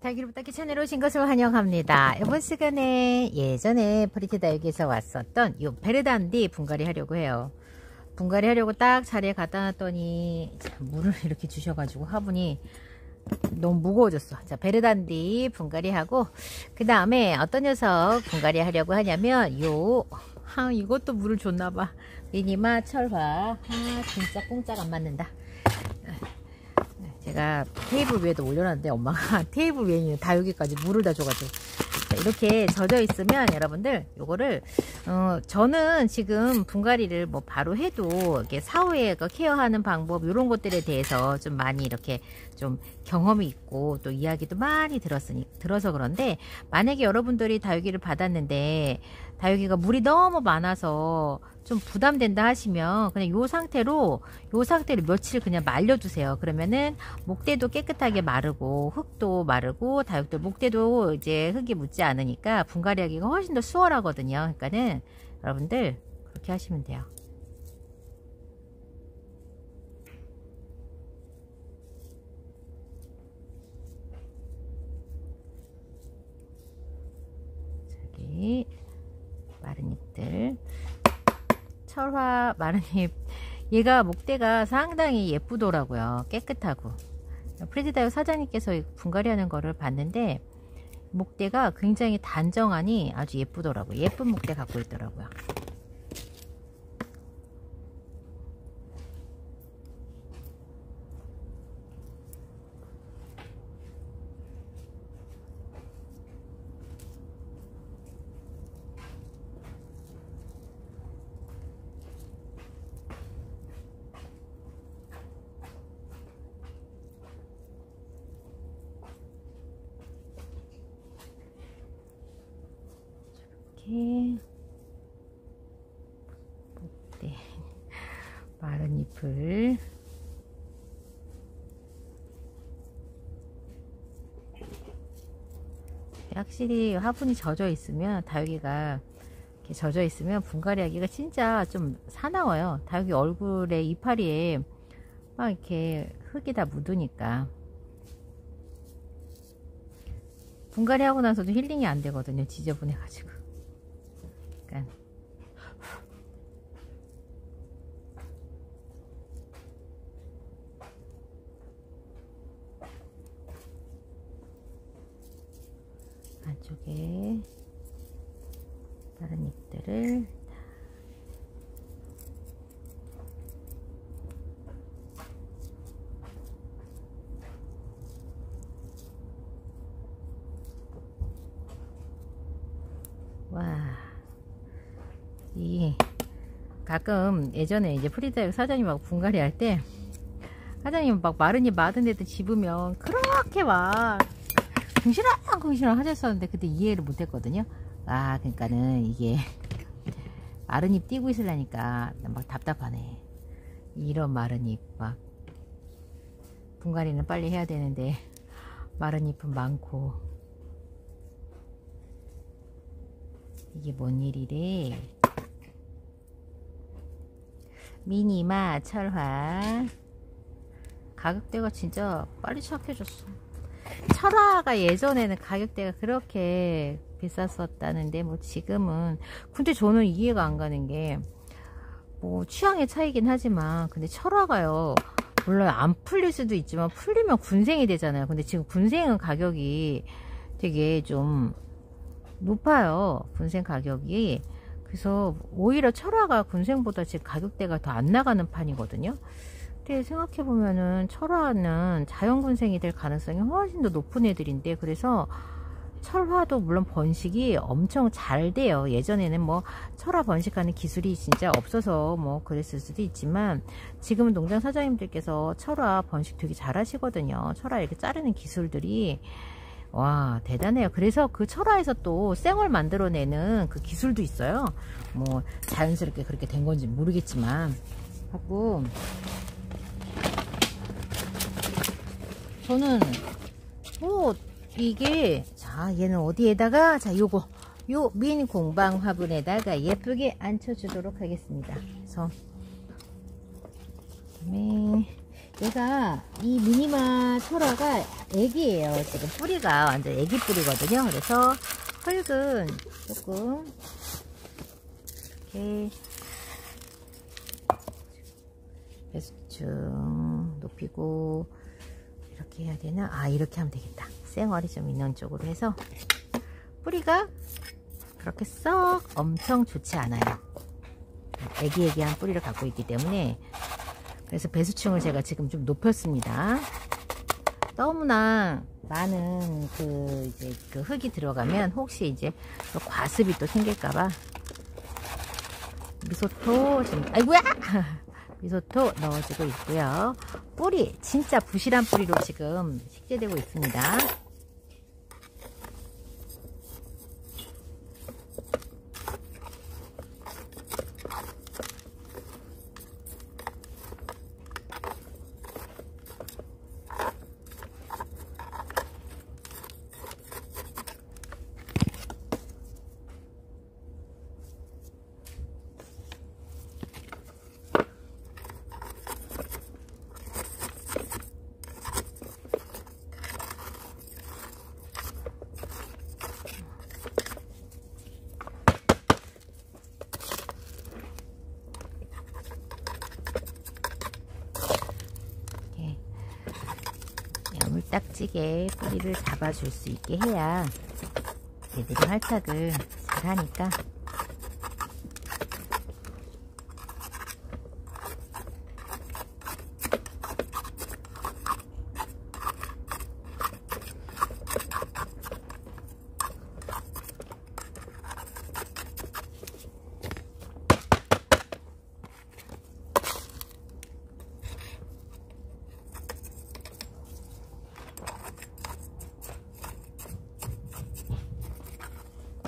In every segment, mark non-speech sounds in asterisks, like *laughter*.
다육이로부터 채널에 오신 것을 환영합니다. 이번 시간에 예전에 프리티다육에서 왔었던 이 베르단디 분갈이 하려고 해요. 분갈이 하려고 딱 자리에 갖다 놨더니 물을 *laughs* 이렇게 주셔가지고 화분이 너무 무거워졌어. 자, 베르단디 분갈이 하고 그 다음에 어떤 녀석 분갈이 하려고 하냐면 요 아, 이것도 물을 줬나봐. 미니마 철화. 아, 진짜 쿵짝 안 맞는다. 제가 테이블 위에도 올려놨는데 엄마가 *laughs* 테이블 위에 있는 다육이까지 물을 다 줘가지고. 이렇게 젖어 있으면 여러분들 요거를 어 저는 지금 분갈이를 뭐 바로 해도 이렇게 사후에 그 케어하는 방법 이런 것들에 대해서 좀 많이 이렇게 좀 경험이 있고 또 이야기도 많이 들었으니 들어서 그런데 만약에 여러분들이 다육이를 받았는데 다육이가 물이 너무 많아서 좀 부담된다 하시면 그냥 요 상태로 요 상태로 며칠 그냥 말려두세요. 그러면은 목대도 깨끗하게 마르고 흙도 마르고 다육도 목대도 이제 흙이 묻지 않으니까 분갈이하기가 훨씬 더 수월하거든요. 그러니까는 여러분들 그렇게 하시면 돼요. 저기 마른 잎들 철화 마른 잎 얘가 목대가 상당히 예쁘더라고요. 깨끗하고. 프레지다이오 사장님께서 분갈이 하는 거를 봤는데 목대가 굉장히 단정하니 아주 예쁘더라고요. 예쁜 목대 갖고 있더라고요 이렇게 목대 *laughs* 마른 잎을. 확실히 화분이 젖어 있으면 다육이가 이렇게 젖어 있으면 분갈이 하기가 진짜 좀 사나워요. 다육이 얼굴에 이파리에 막 이렇게 흙이 다 묻으니까. 분갈이 하고 나서도 힐링이 안 되거든요 지저분해 가지고 그러니까 안쪽에 다른 잎들을 와, 이 가끔 예전에 이제 프리티다육 사장님하고 분갈이 할 때 사장님 막 마른이 마른 데도 집으면 그렇게 막 궁시렁 궁시렁 하셨었는데 그때 이해를 못했거든요. 아 그러니까는 이게 마른 잎 떼고 있으려니까 막 답답하네. 이런 마른 잎 막 분갈이는 빨리 해야 되는데 마른 잎은 많고 이게 뭔 일이래 미니마 철화. 가격대가 진짜 빨리 착해졌어. 철화가 예전에는 가격대가 그렇게 비쌌었다는데 뭐 지금은 근데 저는 이해가 안 가는 게 뭐 취향의 차이긴 하지만 근데 철화가요 물론 안 풀릴 수도 있지만 풀리면 군생이 되잖아요. 근데 지금 군생은 가격이 되게 좀 높아요. 군생 가격이 그래서 오히려 철화가 군생보다 지금 가격대가 더 안 나가는 판이거든요. 근데 생각해보면은 철화는 자연군생이 될 가능성이 훨씬 더 높은 애들인데 그래서 철화도 물론 번식이 엄청 잘 돼요. 예전에는 뭐 철화 번식하는 기술이 진짜 없어서 뭐 그랬을 수도 있지만 지금은 농장 사장님들께서 철화 번식 되게 잘 하시거든요. 철화 이렇게 자르는 기술들이 와 대단해요. 그래서 그 철화에서 또 쌩을 만들어내는 그 기술도 있어요. 뭐 자연스럽게 그렇게 된 건지 모르겠지만. 하고 저는 뭐 이게 자 얘는 어디에다가? 자 요거. 요 민 공방 화분에다가 예쁘게 앉혀 주도록 하겠습니다. 그래서 그다음에 얘가 이 미니마 철화가 애기예요. 지금 뿌리가 완전 애기 뿌리거든요. 그래서 흙은 조금 이렇게 배수층 높이고 이렇게 해야 되나? 아 이렇게 하면 되겠다. 쌩얼이 좀 있는 쪽으로 해서 뿌리가 그렇게 썩 엄청 좋지 않아요. 애기애기한 뿌리를 갖고 있기 때문에 그래서 배수층을 제가 지금 좀 높였습니다. 너무나 많은 그 이제 그 흙이 들어가면 혹시 이제 과습이 또 생길까봐 미소토 지금 아이고야 *laughs* 미소토 넣어주고 있고요. 뿌리 진짜 부실한 뿌리로 지금 식재되고 있습니다. 딱지게 뿌리를 잡아줄 수 있게 해야 얘들이 활착을 잘 하니까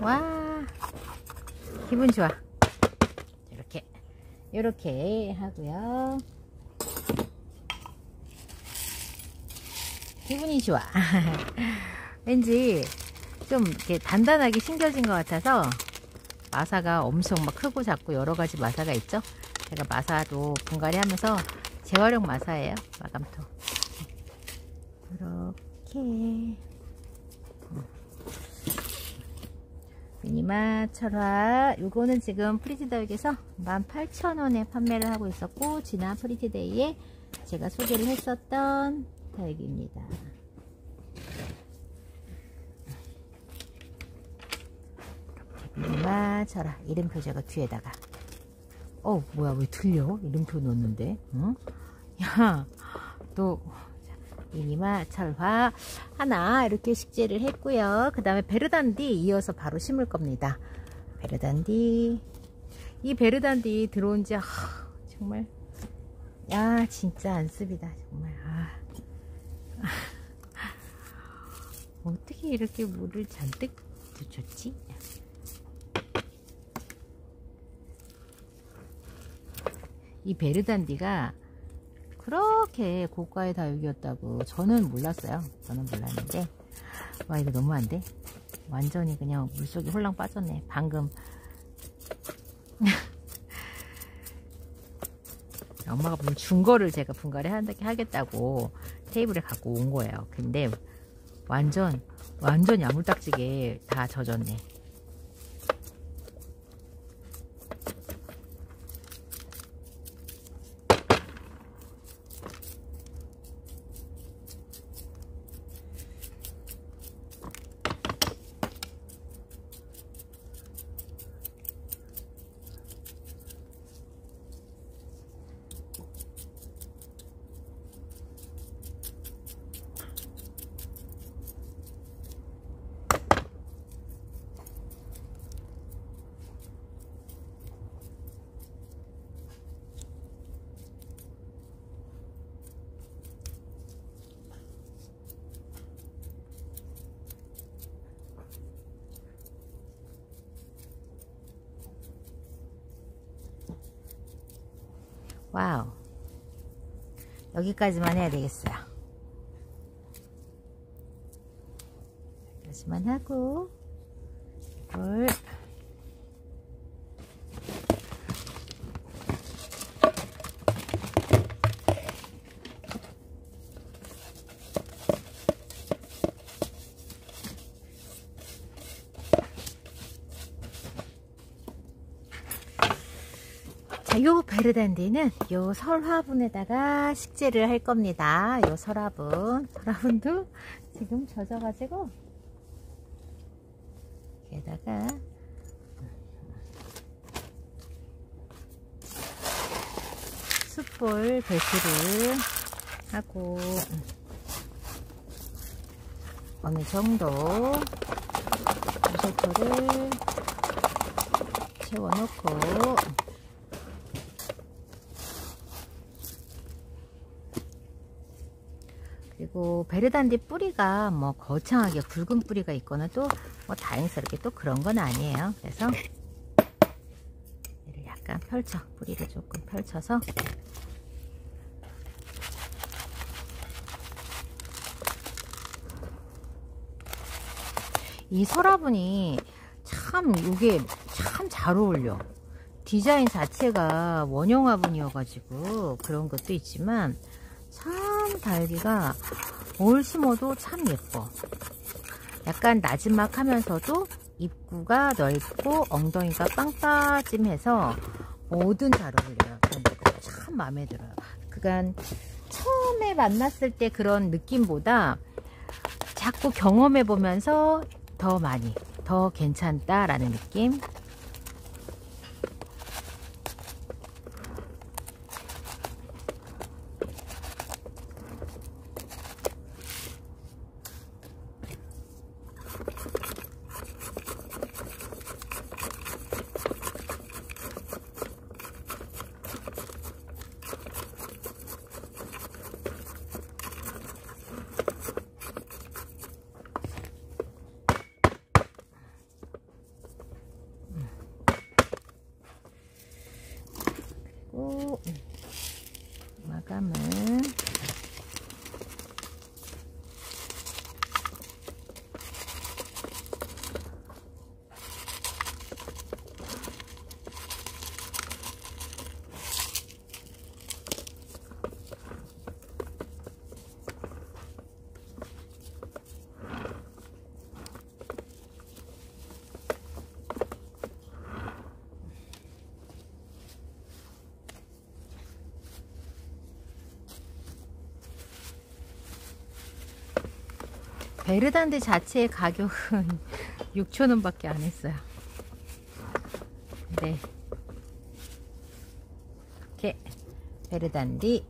와 기분 좋아. 이렇게 이렇게 하고요. 기분이 좋아. *laughs* 왠지 좀 이렇게 단단하게 심겨진 것 같아서 마사가 엄청 막 크고 작고 여러 가지 마사가 있죠? 제가 마사도 분갈이 하면서 재활용 마사예요 마감토. 이렇게 미니마 철화. 요거는 지금 프리티다육에서 18,000원에 판매를 하고 있었고 지난 프리티데이에 제가 소개를 했었던 다육입니다. 미니마 철화. 이름표 제가 뒤에다가. 어 뭐야 왜 틀려? 이름표 넣었는데 응? 야또 미니마 철화 하나 이렇게 식재를 했고요. 그 다음에 베르단디 이어서 바로 심을 겁니다. 베르단디 이 베르단디 들어온 지 아, 정말 야 진짜 안습니다. 정말 아. *laughs* 어떻게 이렇게 물을 잔뜩 줬지? 이 베르단디가 그렇게 고가의 다육이었다고 저는 몰랐어요. 저는 몰랐는데. 와 이거 너무 안돼. 완전히 그냥 물속에 홀랑 빠졌네. 방금. *laughs* 엄마가 무슨 준 거를 제가 분갈이 하겠다고 테이블에 갖고 온 거예요. 근데 완전 완전 야물딱지게 다 젖었네 와우. 여기까지만 해야 되겠어요. 여기까지만 하고 이걸 자, 요 설화분에다가 식재를 할 겁니다. 요 설화분. 설화분도 지금 젖어가지고 여기다가 숯불 배수를 하고 어느 정도 무쇠토를 채워놓고 그리고 베르단디 뿌리가 뭐 거창하게 붉은 뿌리가 있거나 또 뭐 다행스럽게 또 그런 건 아니에요. 그래서 얘를 약간 펼쳐 뿌리를 조금 펼쳐서 이 서라분이 참 이게 참 잘 어울려 디자인 자체가 원형 화분이어가지고 그런 것도 있지만 참 달기가 뭘 심어도 참 예뻐. 약간 나지막 하면서도 입구가 넓고 엉덩이가 빵빠짐해서 뭐든 잘 어울려요 참 마음에 들어요. 그간 처음에 만났을 때 그런 느낌보다 자꾸 경험해 보면서 더 많이 더 괜찮다라는 느낌 그리고 마감은 베르단디 자체의 가격은 *laughs* 6천원 밖에 안 했어요. 네. 이렇게 베르단디.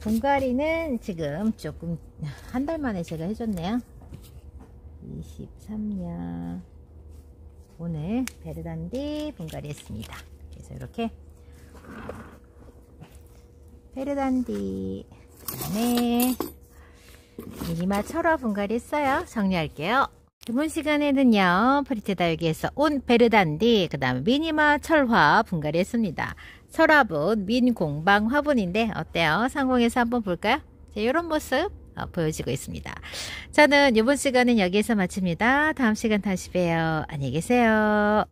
분갈이는 지금 조금 한 달 만에 제가 해줬네요. 23년. 오늘 베르단디 분갈이 했습니다. 그래서 이렇게 베르단디. 그 다음에 미니마 철화 분갈이 했어요. 정리할게요. 이번 시간에는요. 프리테다 여기에서 온 베르단디 그 다음에 미니마 철화 분갈이 했습니다. 철화분 민공방 화분인데 어때요? 상공에서 한번 볼까요? 자, 이런 모습 어, 보여지고 있습니다. 저는 이번 시간은 여기에서 마칩니다. 다음 시간 다시 봬요. 안녕히 계세요.